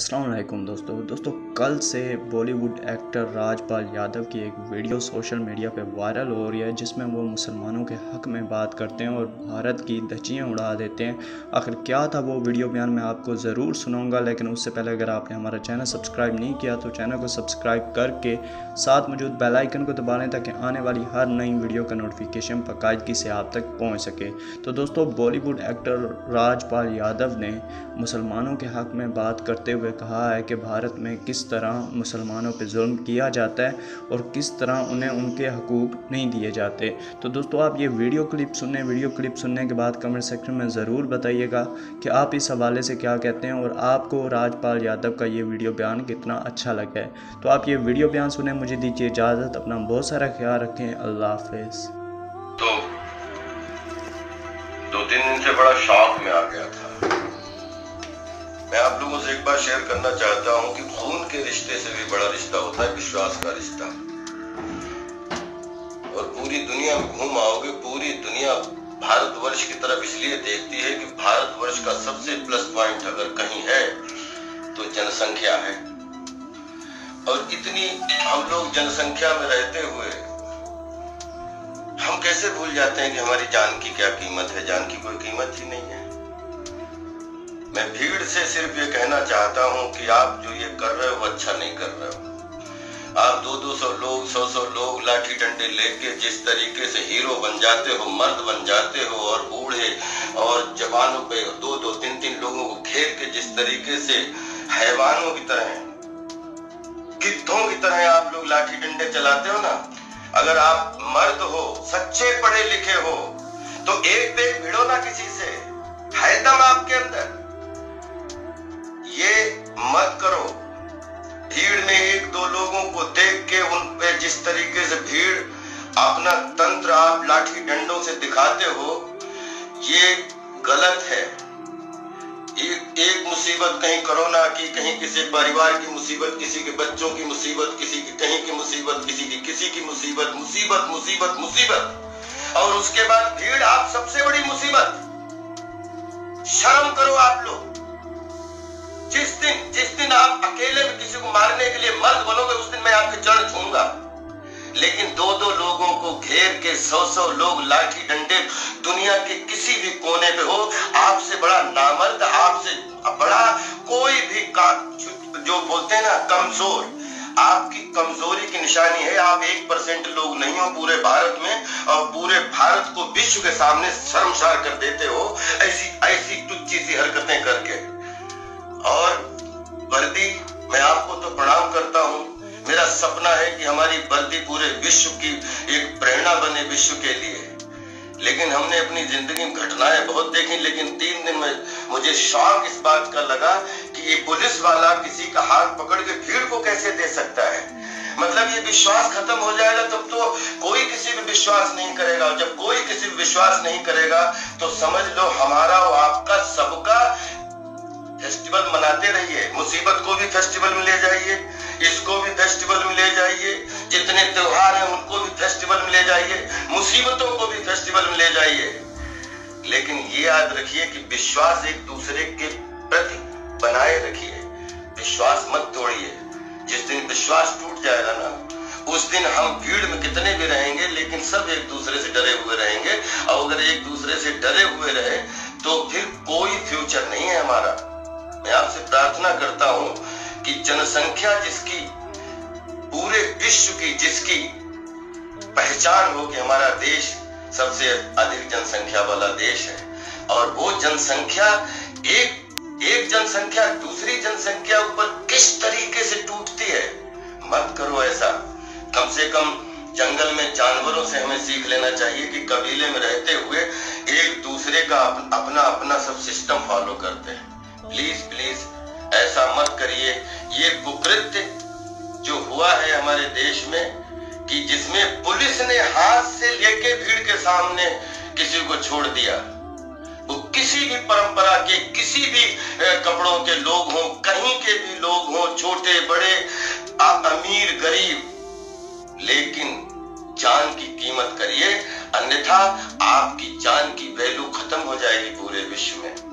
असलम दोस्तों। दोस्तों, कल से बॉलीवुड एक्टर राजपाल यादव की एक वीडियो सोशल मीडिया पे वायरल हो रही है, जिसमें वो मुसलमानों के हक़ में बात करते हैं और भारत की धचियाँ उड़ा देते हैं। आखिर क्या था वो वीडियो बयान, मैं आपको ज़रूर सुनाऊँगा, लेकिन उससे पहले अगर आपने हमारा चैनल सब्सक्राइब नहीं किया तो चैनल को सब्सक्राइब करके साथ मौजूद बेलाइकन को दबा लें, ताकि आने वाली हर नई वीडियो का नोटिफिकेशन बाकायदगी से आप तक पहुँच सके। तो दोस्तों, बॉलीवुड एक्टर राजपाल यादव ने मुसलमानों के हक़ में बात करते हुए कहा है कि भारत में किस तरह मुसलमानों पर जुल्म किया जाता है और किस तरह उन्हें उनके हकूक़ नहीं दिए जाते। तो दोस्तों, आप ये वीडियो क्लिप सुनने, वीडियो क्लिप सुनने के बाद कमेंट सेक्शन में ज़रूर बताइएगा कि आप इस हवाले से क्या कहते हैं और आपको राजपाल यादव का ये वीडियो बयान कितना अच्छा लगा है। तो आप ये वीडियो बयान सुने, मुझे दीजिए इजाज़त, अपना बहुत सारा ख्याल रखें। अल्लाह हाफिज़। तो दो तीन दिन से बड़ा शौक में आ गया था। मैं आप लोगों से एक बार शेयर करना चाहता हूँ कि खून के रिश्ते से भी बड़ा रिश्ता होता है, विश्वास का रिश्ता। और पूरी दुनिया में घूम आओगे, पूरी दुनिया भारतवर्ष की तरफ़ इसलिए देखती है कि भारतवर्ष का सबसे प्लस पॉइंट अगर कहीं है तो जनसंख्या है। और इतनी हम लोग जनसंख्या में रहते हुए, हम कैसे भूल जाते हैं कि हमारी जान की क्या कीमत है? जान की कोई कीमत ही नहीं है। मैं भीड़ से सिर्फ़ ये कहना चाहता हूँ कि आप जो ये कर रहे हो अच्छा नहीं कर रहे हो। आप दो दो सौ लोग, सौ सौ लोग लाठी डंडे लेके जिस तरीके से हीरो बन जाते हो, मर्द बन जाते हो और बूढ़े और जवानों पे दो दो, तीन तीन लोगों को घेर के जिस तरीके से हैवानों की तरह, गिद्धों की तरह आप लोग लाठी डंडे चलाते हो ना, अगर आप मर्द हो, सच्चे पढ़े लिखे हो तो एक पेग भिड़ो ना किसी से, है दम आपके अंदर। ये मत करो। भीड़ में एक दो लोगों को देख के उन पे जिस तरीके से भीड़ अपना तंत्र आप लाठी डंडों से दिखाते हो, ये गलत है। एक एक मुसीबत कहीं कोरोना की, कहीं किसी परिवार की मुसीबत, किसी के बच्चों की मुसीबत, किसी की कहीं की मुसीबत, किसी की किसी की मुसीबत मुसीबत मुसीबत मुसीबत। और उसके बाद भीड़ आप सबसे बड़ी मुसीबत। शर्म करो आप लोग। मारने के लिए मर्द बनोगे, उस दिन मैं आपके चरण छूँगा लेकिन दो दो लोगों को घेर के सौ सौ लोग लाठी डंडे दुनिया के किसी भी कोने पे हो, आपसे बड़ा नामर्द, आपसे बड़ा कोई भी का जो बोलते हैं ना, कमज़ोर। आपकी कमज़ोरी की निशानी है, आप एक परसेंट लोग नहीं हो पूरे भारत में, और पूरे भारत को विश्व के सामने शर्मसार कर देते हो। ऐसी ऐसी सपना है कि हमारी वर्दी पूरे विश्व की एक प्रेरणा बने विश्व के लिए। लेकिन हमने अपनी ज़िंदगी में घटनाएँ बहुत देखी, लेकिन तीन दिन में मुझे शौक इस बात का लगा कि ये पुलिस वाला किसी का हाथ पकड़ के भीड़ को कैसे दे सकता है। मतलब ये विश्वास खत्म हो जाएगा, तब तो कोई किसी भी विश्वास नहीं करेगा। जब कोई किसी भी विश्वास नहीं करेगा तो समझ लो हमारा और आपका सबका फेस्टिवल मनाते रहिए। मुसीबत को भी फेस्टिवल में ले जाइए, इसको भी फेस्टिवल में ले जाइए, जितने त्योहार हैं उनको भी फेस्टिवल में ले जाइए, मुसीबतों को भी फेस्टिवल में ले जाइए। लेकिन ये याद रखिए कि विश्वास एक दूसरे के प्रति बनाए रखिए। विश्वास मत तोड़िए। जिस दिन विश्वास टूट जाएगा ना, उस दिन हम भीड़ में कितने भी रहेंगे, लेकिन सब एक दूसरे से डरे हुए रहेंगे। और अगर एक दूसरे से डरे हुए रहे तो फिर कोई फ्यूचर नहीं है हमारा। मैं आपसे प्रार्थना करता हूँ कि जनसंख्या जिसकी, पूरे विश्व की जिसकी पहचान हो कि हमारा देश सबसे अधिक जनसंख्या वाला देश है। और वो जनसंख्या, एक एक जनसंख्या दूसरी जनसंख्या ऊपर किस तरीके से टूटती है, मत करो ऐसा। कम से कम जंगल में जानवरों से हमें सीख लेना चाहिए कि कबीले में रहते हुए एक दूसरे का अपना अपना सब सिस्टम फॉलो करते हैं। प्लीज़ प्लीज़ ऐसा मत करिए। ये कुकृत्य जो हुआ है हमारे देश में, कि जिसमें पुलिस ने हाथ से लेके भीड़ के सामने किसी को छोड़ दिया। वो किसी भी परंपरा के, किसी भी कपड़ों के लोग हों, कहीं के भी लोग हों, छोटे, बड़े अमीर, गरीब, लेकिन जान की कीमत करिए, अन्यथा आपकी जान की वैल्यू खत्म हो जाएगी पूरे विश्व में।